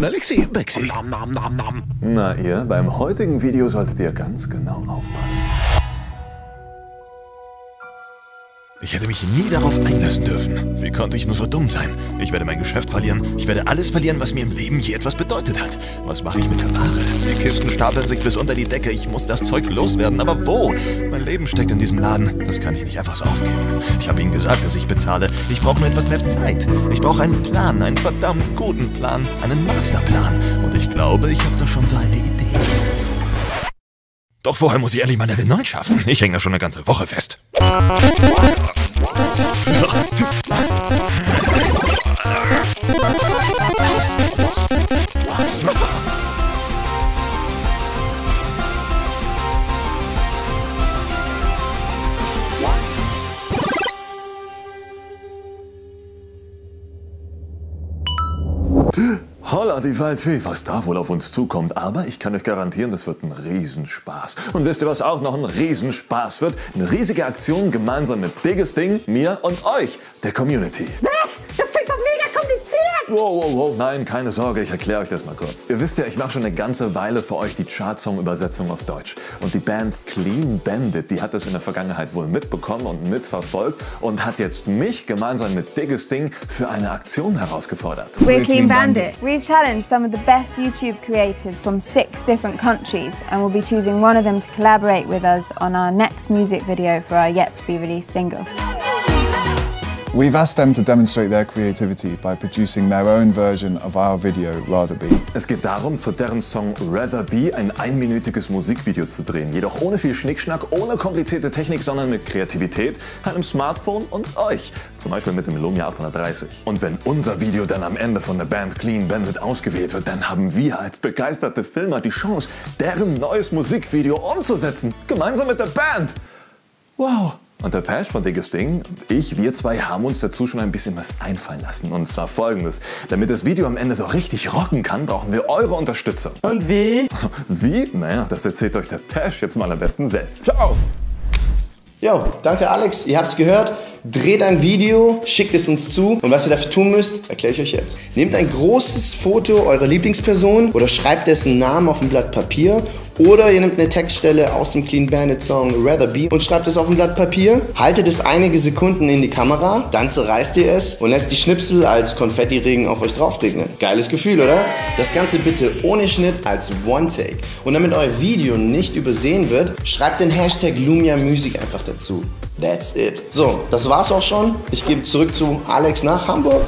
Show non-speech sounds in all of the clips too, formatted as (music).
Alexi, Bexi. Nam, nam, nam, nam. Na ihr, beim heutigen Video solltet ihr ganz genau aufpassen. Ich hätte mich nie darauf einlassen dürfen. Wie konnte ich nur so dumm sein? Ich werde mein Geschäft verlieren. Ich werde alles verlieren, was mir im Leben je etwas bedeutet hat. Was mache ich mit der Ware? Die Kisten stapeln sich bis unter die Decke. Ich muss das Zeug loswerden. Aber wo? Mein Leben steckt in diesem Laden. Das kann ich nicht einfach so aufgeben. Ich habe ihnen gesagt, dass ich bezahle. Ich brauche nur etwas mehr Zeit. Ich brauche einen Plan, einen verdammt guten Plan, einen Masterplan. Und ich glaube, ich habe da schon so eine Idee. Doch vorher muss ich endlich mal Level 9 schaffen. Ich hänge da schon eine ganze Woche fest. Huh? Holla die Waldfee, was da wohl auf uns zukommt. Aber ich kann euch garantieren, das wird ein Riesenspaß. Und wisst ihr, was auch noch ein Riesenspaß wird? Eine riesige Aktion gemeinsam mit Biggest Ding, mir und euch, der Community. Wow, wow, wow, nein, keine Sorge, ich erkläre euch das mal kurz. Ihr wisst ja, ich mache schon eine ganze Weile für euch die Chartsong-Übersetzung auf Deutsch. Und die Band Clean Bandit, die hat das in der Vergangenheit wohl mitbekommen und mitverfolgt und hat jetzt mich gemeinsam mit Biggest Ding für eine Aktion herausgefordert. We're Clean Bandit. We've challenged some of the best YouTube creators from six different countries and we'll be choosing one of them to collaborate with us on our next music video for our yet to be released single. We've asked them to demonstrate their creativity by producing their own version of our video, Rather Be. Es geht darum, zu deren Song Rather Be ein einminütiges Musikvideo zu drehen. Jedoch ohne viel Schnickschnack, ohne komplizierte Technik, sondern mit Kreativität, einem Smartphone und euch. Zum Beispiel mit dem Lumia 830. Und wenn unser Video dann am Ende von der Band Clean Bandit ausgewählt wird, dann haben wir als begeisterte Filmer die Chance, deren neues Musikvideo umzusetzen. Gemeinsam mit der Band. Wow. Und der Pash von Dickes Ding und ich, wir zwei, haben uns dazu schon ein bisschen was einfallen lassen. Und zwar folgendes. Damit das Video am Ende so richtig rocken kann, brauchen wir eure Unterstützung. Und wie? (laughs) Wie? Naja, das erzählt euch der Pash jetzt mal am besten selbst. Ciao. Jo, danke Alex, ihr habt's gehört. Dreht ein Video, schickt es uns zu und was ihr dafür tun müsst, erkläre ich euch jetzt. Nehmt ein großes Foto eurer Lieblingsperson oder schreibt dessen Namen auf ein Blatt Papier oder ihr nehmt eine Textstelle aus dem Clean Bandit Song Rather Be und schreibt es auf ein Blatt Papier, haltet es einige Sekunden in die Kamera, dann zerreißt ihr es und lässt die Schnipsel als Konfettiregen auf euch draufregnen. Geiles Gefühl, oder? Das Ganze bitte ohne Schnitt als One-Take. Und damit euer Video nicht übersehen wird, schreibt den Hashtag Lumia Music einfach dazu. That's it. So, das war's auch schon. Ich gebe zurück zu Alex nach Hamburg.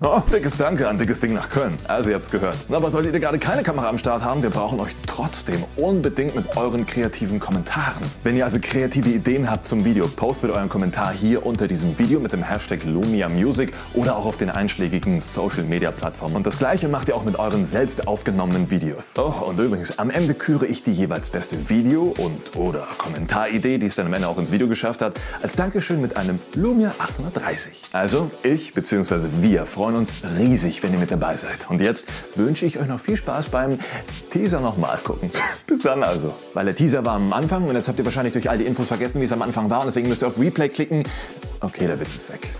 Oh, dickes Danke an dickes Ding nach Köln. Also ihr habt's gehört. Aber solltet ihr gerade keine Kamera am Start haben, wir brauchen euch trotzdem unbedingt mit euren kreativen Kommentaren. Wenn ihr also kreative Ideen habt zum Video, postet euren Kommentar hier unter diesem Video mit dem Hashtag Lumia Music oder auch auf den einschlägigen Social Media Plattformen. Und das gleiche macht ihr auch mit euren selbst aufgenommenen Videos. Oh, und übrigens, am Ende küre ich die jeweils beste Video- und oder Kommentaridee, die es dann am Ende auch ins Video geschafft hat, als Dankeschön mit einem Lumia 830. Also ich bzw. wir freuen uns riesig, wenn ihr mit dabei seid. Und jetzt wünsche ich euch noch viel Spaß beim Teaser nochmal gucken. (laughs) Bis dann also. Weil der Teaser war am Anfang und jetzt habt ihr wahrscheinlich durch all die Infos vergessen, wie es am Anfang war. Und deswegen müsst ihr auf Replay klicken. Okay, der Witz ist weg.